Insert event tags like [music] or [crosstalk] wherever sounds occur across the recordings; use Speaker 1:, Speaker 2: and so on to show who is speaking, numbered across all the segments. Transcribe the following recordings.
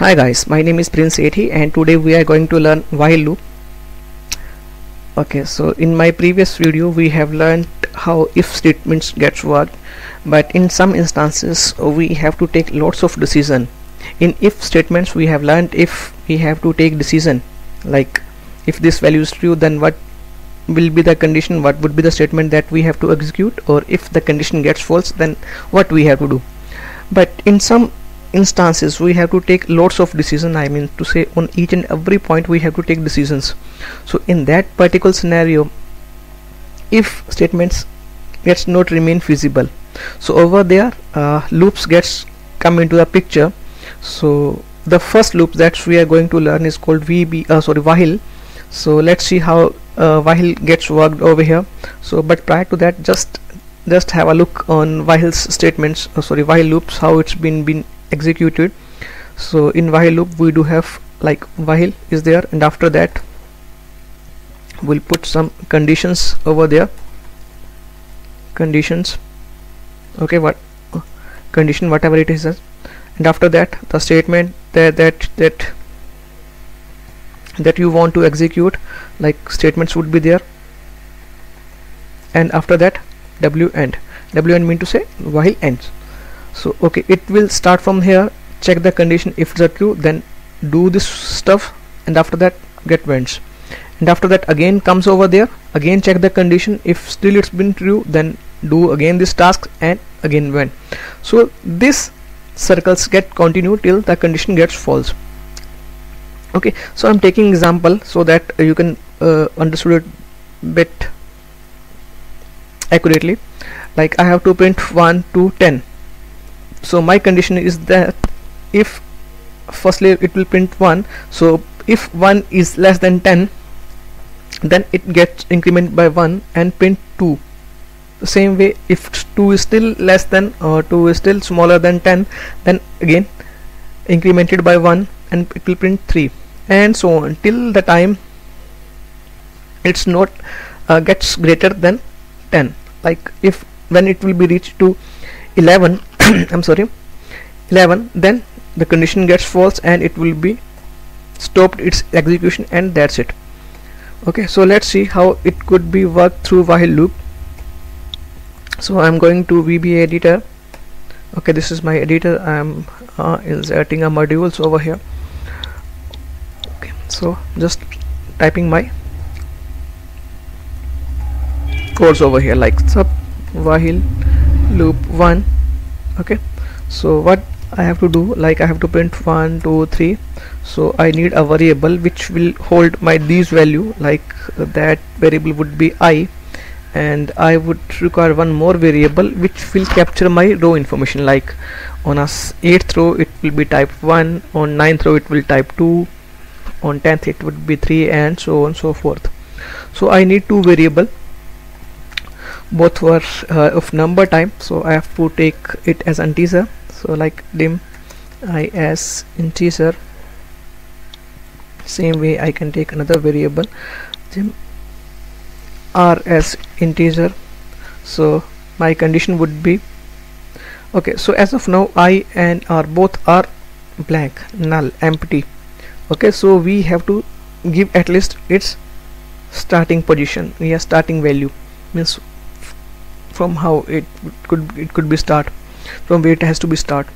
Speaker 1: Hi guys, my name is Prince Sethi and today we are going to learn while loop. Okay, so in my previous video we have learned how if statements gets worked but in some instances we have to take lots of decision. In if statements we have learned if we have to take decision. Like if this value is true then what will be the condition? What would be the statement that we have to execute? Or if the condition gets false then what we have to do? But in some instances we have to take lots of decision I mean to say on each and every point we have to take decisions. So in that particular scenario if statements gets not remain feasible so over there uh, loops gets come into the picture. So the first loop that we are going to learn is called VB uh, sorry while so let's see how uh, while gets worked over here. So but prior to that just just have a look on while statements uh, sorry while loops how it's been been executed. So in while loop we do have like while is there and after that we'll put some conditions over there. Conditions. Okay what condition whatever it is and after that the statement that that that that you want to execute like statements would be there. And after that w end. W end mean to say while ends so okay it will start from here check the condition if it's true then do this stuff and after that get wends and after that again comes over there again check the condition if still it's been true then do again this task and again when so this circles get continued till the condition gets false. Okay so I'm taking example so that you can uh, understood it bit accurately. Like I have to print 1 to 10 so my condition is that if firstly it will print 1 so if 1 is less than 10 then it gets increment by 1 and print 2 the same way if 2 is still less than or 2 is still smaller than 10 then again incremented by 1 and it will print 3 and so on. Till the time it's not uh, gets greater than 10 like if when it will be reached to 11 [coughs] I'm sorry. 11 then the condition gets false and it will be stopped its execution and that's it. Okay so let's see how it could be worked through while loop. So I'm going to VB editor. Okay this is my editor. I'm uh, inserting a modules over here. Okay so just typing my codes over here like sub while loop 1 okay. So what I have to do like I have to print 1 2 3 so I need a variable which will hold my these value like uh, that variable would be i. And I would require one more variable which will capture my row information like on a 8th row it will be type 1 on 9th row it will type 2 on 10th it would be 3 and so on so forth. So I need two variable both were uh, of number type so I have to take it as integer. So like dim i as integer. Same way I can take another variable dim r as integer. So my condition would be okay so as of now i and r both are blank null empty. Okay so we have to give at least its starting position yeah starting value. Means from how it could it could be start from where it has to be start.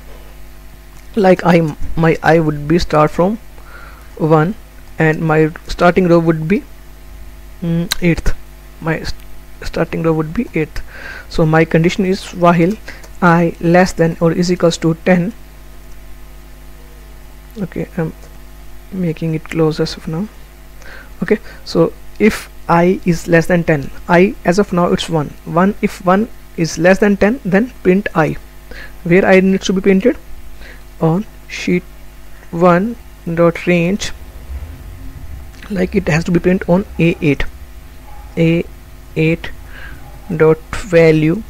Speaker 1: Like I my I would be start from 1 and my starting row would be mm, 8th my st starting row would be 8th so my condition is while i less than or is equals to 10 okay I'm making it close as of now. Okay so if i is less than 10 i as of now it's 1 1 if 1 is less than 10 then print i. Where i needs to be printed? On sheet 1 dot range. Like it has to be printed on a8 a8 dot value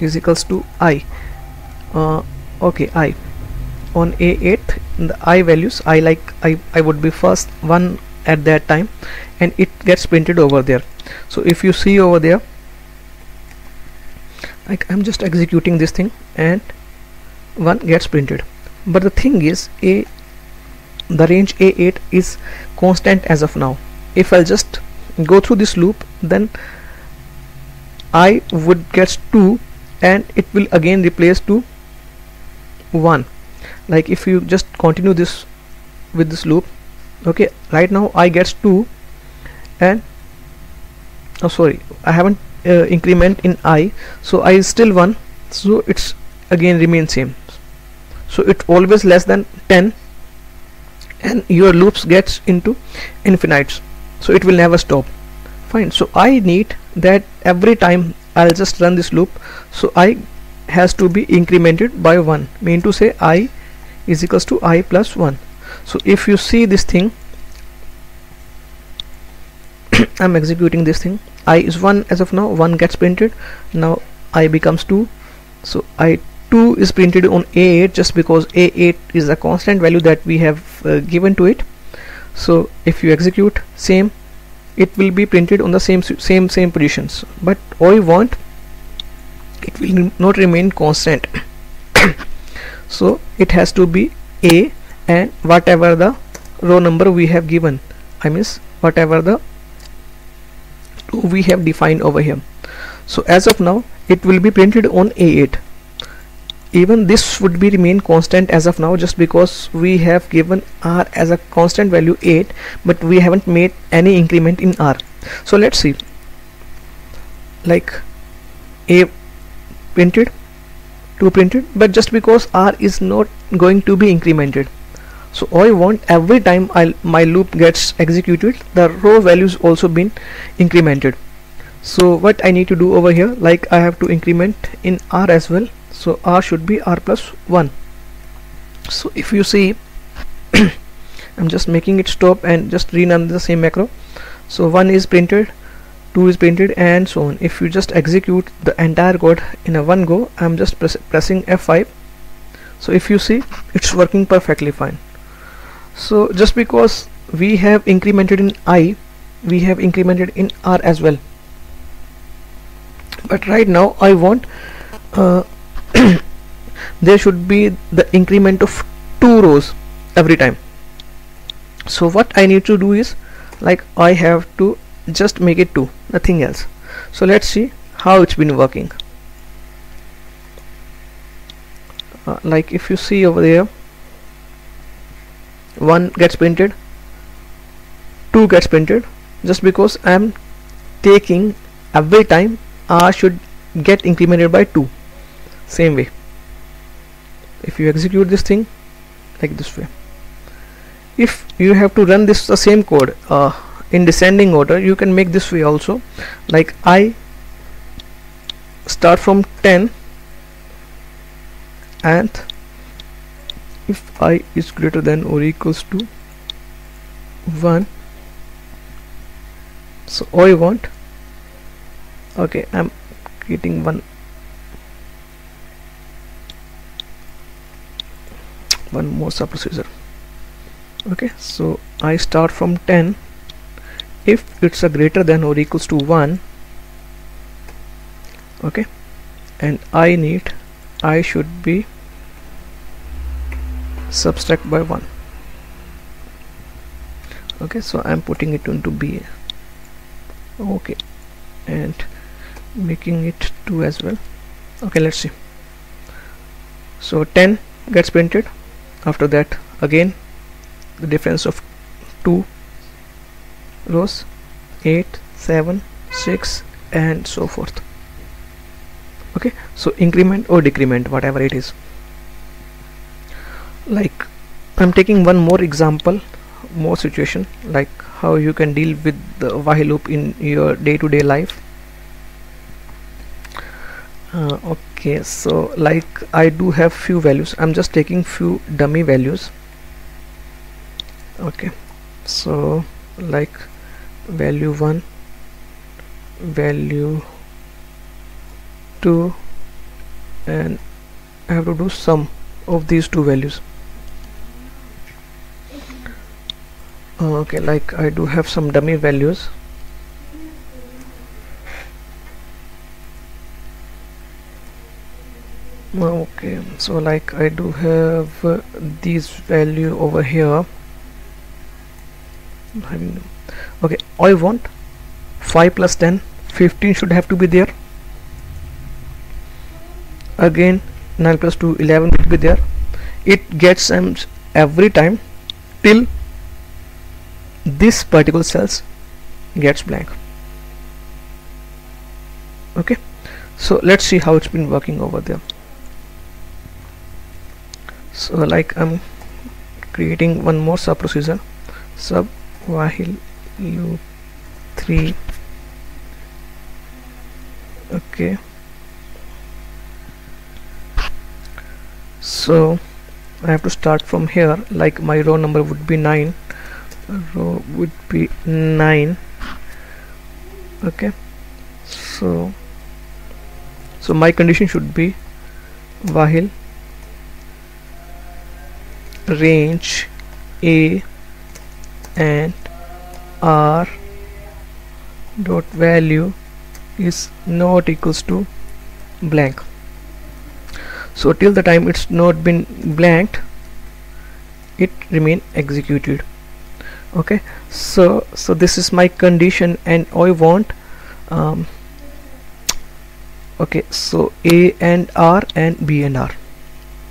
Speaker 1: is equals to i. Uh, okay i. On a8 the i values i like i i would be first one at that time and it gets printed over there. So if you see over there like I'm just executing this thing and one gets printed. But the thing is a the range a8 is constant as of now. If I'll just go through this loop then I would get 2 and it will again replace to 1 like if you just continue this with this loop okay right now I gets 2 and oh sorry I haven't uh, increment in I so I is still 1 so it's again remain same. So it always less than 10 and your loops gets into infinites so it will never stop. Fine so I need that every time I'll just run this loop so I has to be incremented by 1 mean to say I is equals to I plus 1 so if you see this thing [coughs] I'm executing this thing. I is 1 as of now 1 gets printed. Now I becomes 2 so I 2 is printed on A8 just because A8 is a constant value that we have uh, given to it. So if you execute same. It will be printed on the same same same positions. But I want it will not remain constant. [coughs] So it has to be A and whatever the row number we have given I mean whatever the we have defined over here. So as of now it will be printed on A8 even this would be remain constant as of now just because we have given R as a constant value 8 but we haven't made any increment in R. So let's see. Like A printed 2 printed but just because R is not going to be incremented so I want every time I'll, my loop gets executed the row values also been incremented. So what I need to do over here like I have to increment in R as well. So R should be R plus 1 so if you see [coughs] I'm just making it stop and just rename the same macro. So 1 is printed 2 is printed and so on. If you just execute the entire code in a one go I'm just press pressing F5 so if you see it's working perfectly fine so just because we have incremented in I we have incremented in R as well. But right now I want uh, [coughs] there should be the increment of two rows every time. So what I need to do is like I have to just make it two nothing else. So let's see how it's been working. Uh, like if you see over there one gets printed. Two gets printed. Just because I'm taking every time R should get incremented by 2 same way. If you execute this thing like this way. If you have to run this the same code uh, in descending order you can make this way also. Like I start from 10 and if i is greater than or equals to 1 so I want okay I'm getting one one more sub procedure okay so I start from 10 if it's a greater than or equals to 1 okay and I need I should be subtract by 1 okay so I'm putting it into B. Okay and making it 2 as well. Okay let's see. So 10 gets printed. After that again the difference of 2 rows 8 7 6 and so forth. Okay so increment or decrement whatever it is like I'm taking one more example more situation like how you can deal with the while loop in your day-to-day -day life. Uh, okay so like I do have few values. I'm just taking few dummy values. Okay so like value 1 value 2 and I have to do sum of these two values okay like I do have some dummy values. Okay so like I do have uh, these value over here. Okay I want 5 plus 10 15 should have to be there. Again 9 plus 2 11 will be there. It gets every time till this particular cells gets blank. Okay? So let's see how it's been working over there. So like I'm creating one more sub procedure sub while loop 3 okay. So I have to start from here. Like my row number would be 9 row would be 9 okay. So so my condition should be while range a and r dot value is not equals to blank. So till the time it's not been blanked it remain executed okay so so this is my condition and I want um, okay so a and r and b and r.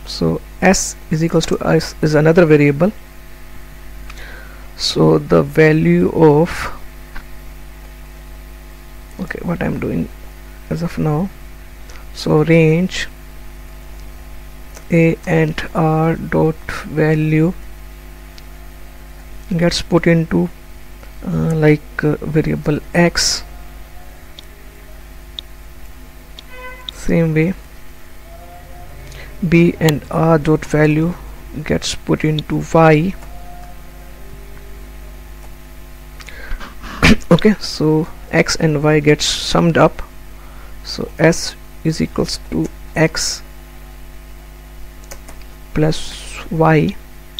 Speaker 1: So s is equals to s is another variable. So the value of okay what I'm doing as of now. So range a and r dot value gets put into uh, like uh, variable x. Same way b and r dot value gets put into y. [coughs] Okay so x and y gets summed up. So s is equals to x plus y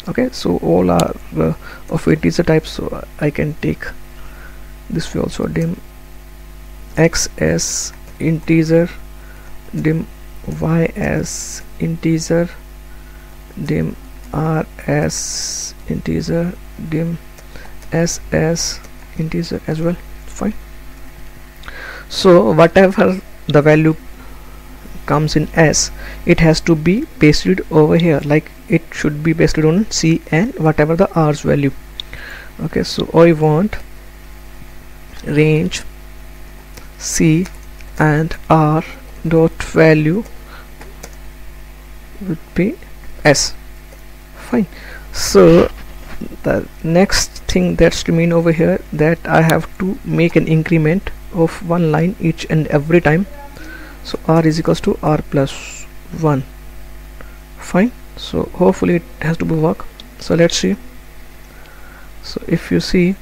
Speaker 1: okay so all are uh, of integer type so I can take this we also. Dim x as integer dim y as integer dim r as integer dim s as integer as well. Fine. So whatever the value comes in s it has to be pasted over here like it should be pasted on c and whatever the r's value. Okay so I want range c and r dot value would be s. Fine. So the next thing that's remain over here that I have to make an increment of one line each and every time so r is equals to r plus 1 fine. So hopefully it has to be work. So let's see. So if you see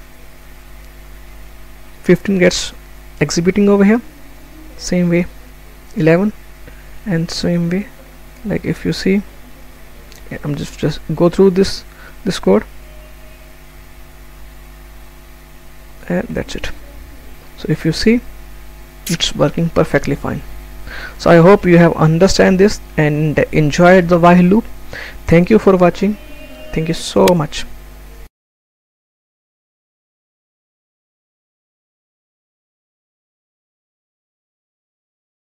Speaker 1: 15 gets exhibiting over here. Same way 11 and same way like if you see eh, I'm just just go through this this code. And that's it. So if you see it's working perfectly fine so I hope you have understand this and enjoyed the while loop. Thank you for watching. Thank you so much